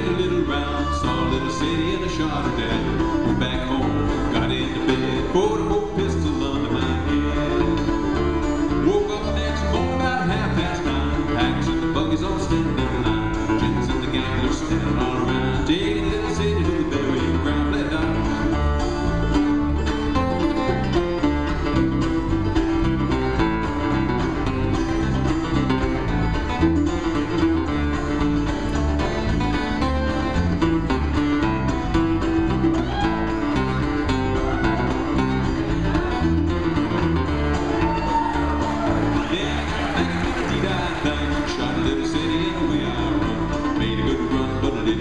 did a little round, saw a little Sadie and I shot her down. Went back home, got into bed, put a whole pistol under my head. Woke up the next morning about half past nine, packed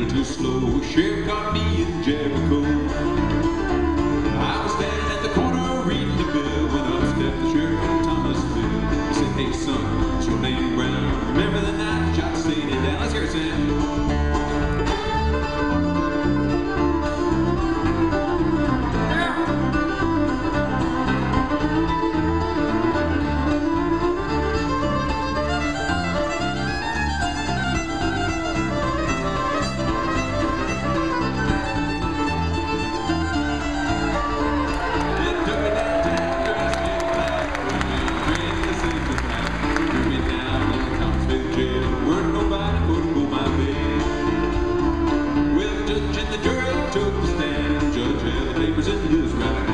way too slow. Sheriff got me in Jericho. I was standing at the corner reading the bill when up stepped the sheriff of Thomasville. He said, Hey son, it's your name Brown. Remember that? lose, man.